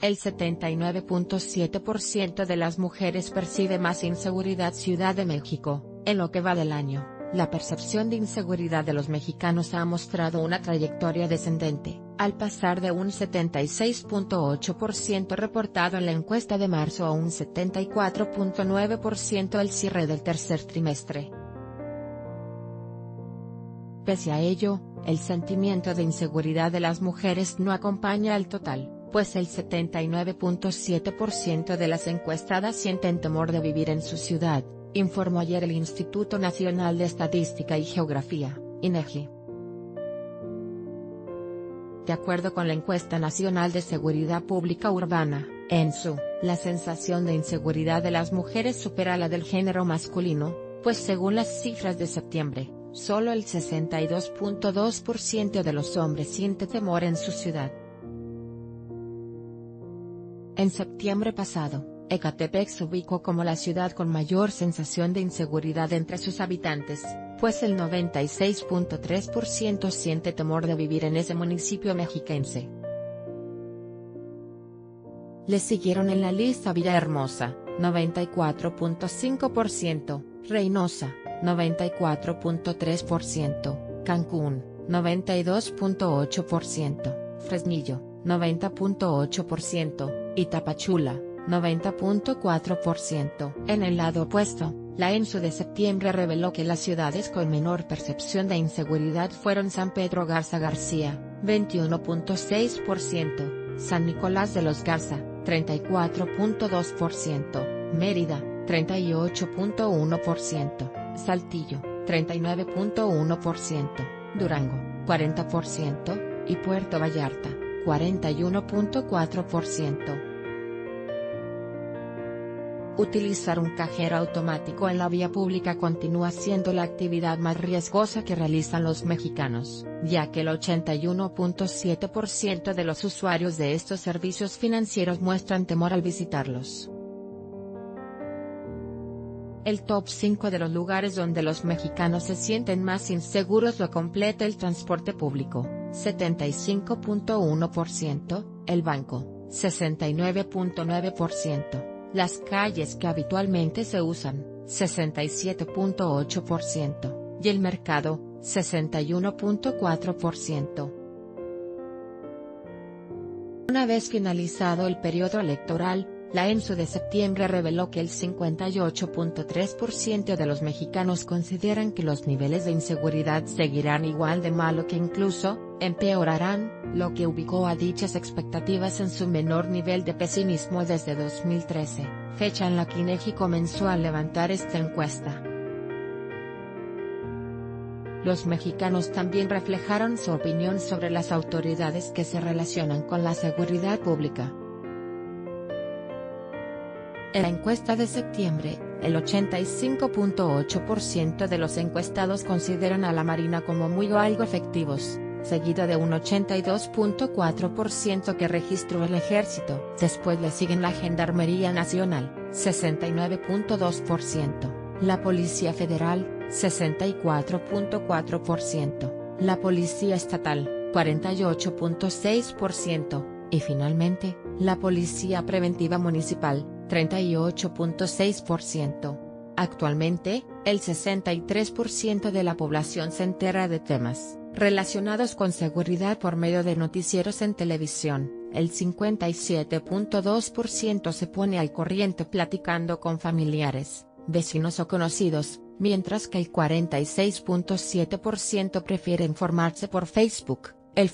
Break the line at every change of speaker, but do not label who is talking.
El 79.7% de las mujeres percibe más inseguridad Ciudad de México, en lo que va del año. La percepción de inseguridad de los mexicanos ha mostrado una trayectoria descendente, al pasar de un 76.8% reportado en la encuesta de marzo a un 74.9% al cierre del tercer trimestre. Pese a ello, el sentimiento de inseguridad de las mujeres no acompaña al total pues el 79.7% de las encuestadas sienten temor de vivir en su ciudad, informó ayer el Instituto Nacional de Estadística y Geografía, INEGI. De acuerdo con la encuesta nacional de seguridad pública urbana, ENSU, la sensación de inseguridad de las mujeres supera la del género masculino, pues según las cifras de septiembre, solo el 62.2% de los hombres siente temor en su ciudad. En septiembre pasado, Ecatepec se ubicó como la ciudad con mayor sensación de inseguridad entre sus habitantes, pues el 96.3% siente temor de vivir en ese municipio mexiquense. Le siguieron en la lista Villahermosa, 94.5%, Reynosa, 94.3%, Cancún, 92.8%, Fresnillo, 90.8%, y Tapachula, 90.4%. En el lado opuesto, la ENSU de septiembre reveló que las ciudades con menor percepción de inseguridad fueron San Pedro Garza García, 21.6%, San Nicolás de los Garza, 34.2%, Mérida, 38.1%, Saltillo, 39.1%, Durango, 40%, y Puerto Vallarta, 41.4%. Utilizar un cajero automático en la vía pública continúa siendo la actividad más riesgosa que realizan los mexicanos, ya que el 81.7% de los usuarios de estos servicios financieros muestran temor al visitarlos. El top 5 de los lugares donde los mexicanos se sienten más inseguros lo completa el transporte público, 75.1%, el banco, 69.9%, las calles que habitualmente se usan, 67.8%, y el mercado, 61.4%. Una vez finalizado el periodo electoral, la ENSU de septiembre reveló que el 58.3% de los mexicanos consideran que los niveles de inseguridad seguirán igual de malo que incluso, empeorarán, lo que ubicó a dichas expectativas en su menor nivel de pesimismo desde 2013, fecha en la que INEGI comenzó a levantar esta encuesta. Los mexicanos también reflejaron su opinión sobre las autoridades que se relacionan con la seguridad pública. En la encuesta de septiembre, el 85.8% de los encuestados consideran a la Marina como muy o algo efectivos, seguido de un 82.4% que registró el Ejército. Después le siguen la Gendarmería Nacional, 69.2%, la Policía Federal, 64.4%, la Policía Estatal, 48.6%, y finalmente, la Policía Preventiva Municipal, 38.6%. Actualmente, el 63% de la población se entera de temas relacionados con seguridad por medio de noticieros en televisión, el 57.2% se pone al corriente platicando con familiares, vecinos o conocidos, mientras que el 46.7% prefiere informarse por Facebook, el